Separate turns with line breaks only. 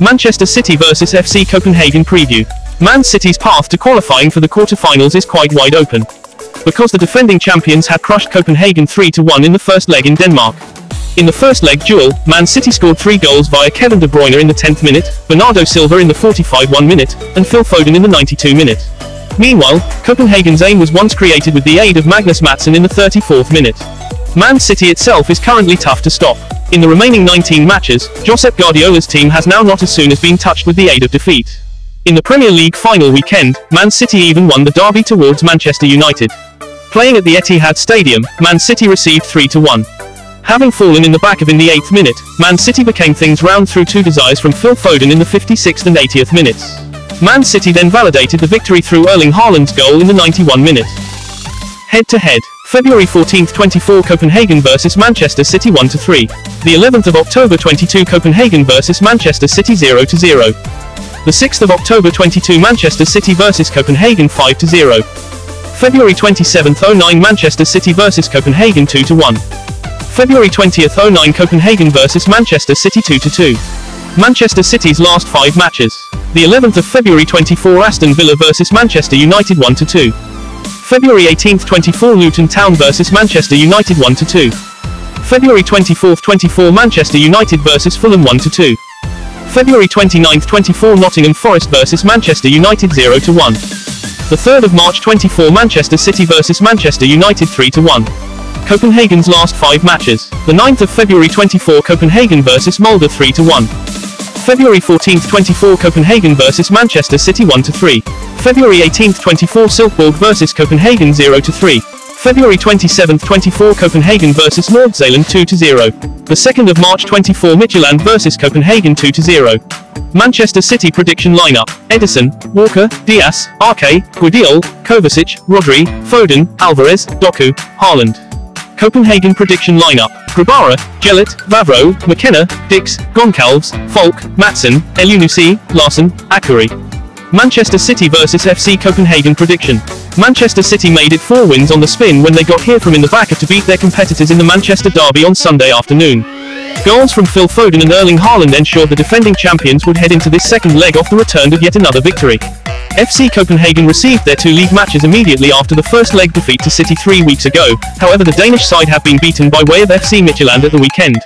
Manchester City vs FC Copenhagen preview. Man City's path to qualifying for the quarter-finals is quite wide open. Because the defending champions had crushed Copenhagen 3-1 in the first leg in Denmark. In the first leg duel, Man City scored three goals via Kevin De Bruyne in the 10th minute, Bernardo Silva in the 45-1 minute, and Phil Foden in the 92 minute. Meanwhile, Copenhagen's aim was once created with the aid of Magnus Mattsson in the 34th minute. Man City itself is currently tough to stop. In the remaining 19 matches, Josep Guardiola's team has now not as soon as been touched with the aid of defeat. In the Premier League final weekend, Man City even won the derby towards Manchester United. Playing at the Etihad Stadium, Man City received 3-1. Having fallen in the back of in the 8th minute, Man City became things round through two desires from Phil Foden in the 56th and 80th minutes. Man City then validated the victory through Erling Haaland's goal in the 91 minute. Head-to-head, February 14, 24 Copenhagen vs Manchester City 1-3. The 11th of October 22 Copenhagen vs Manchester City 0-0. The 6th of October 22 Manchester City vs Copenhagen 5-0. February 27, 09 Manchester City vs Copenhagen 2-1. February 20th 09 Copenhagen vs Manchester City 2-2. Manchester City's last five matches. The 11th of February 24 Aston Villa vs Manchester United 1-2. February 18th 24 Luton Town vs Manchester United 1-2. February 24th 24 Manchester United vs Fulham 1-2. February 29th 24 Nottingham Forest vs Manchester United 0-1. The 3rd of March 24 Manchester City vs Manchester United 3-1. Copenhagen's last five matches. The 9th of February 24 Copenhagen vs Molde 3-1. February 14th 24 Copenhagen vs Manchester City 1-3. February 18th 24 Silkeborg vs Copenhagen 0-3. February 27th 24 Copenhagen vs Nordsjælland 2-0. The 2nd of March 24 Midtjylland vs Copenhagen 2-0. Manchester City prediction lineup. Ederson, Walker, Dias, Ake, Gvardiol, Kovacic, Rodri, Foden, Alvarez, Doku, Haaland. Copenhagen prediction lineup. Grabara, Jelert, Vavro, McKenna, Diks, Goncalves, Falk, Mattsson, Elyounoussi, Larsson, Achouri. Manchester City vs FC Copenhagen prediction. Manchester City made it four wins on the spin when they got here from in the back to beat their competitors in the Manchester derby on Sunday afternoon. Goals from Phil Foden and Erling Haaland ensured the defending champions would head into this second leg off the return of yet another victory. FC Copenhagen received their two league matches immediately after the first leg defeat to City three weeks ago, however the Danish side have been beaten by way of FC Midtjylland at the weekend.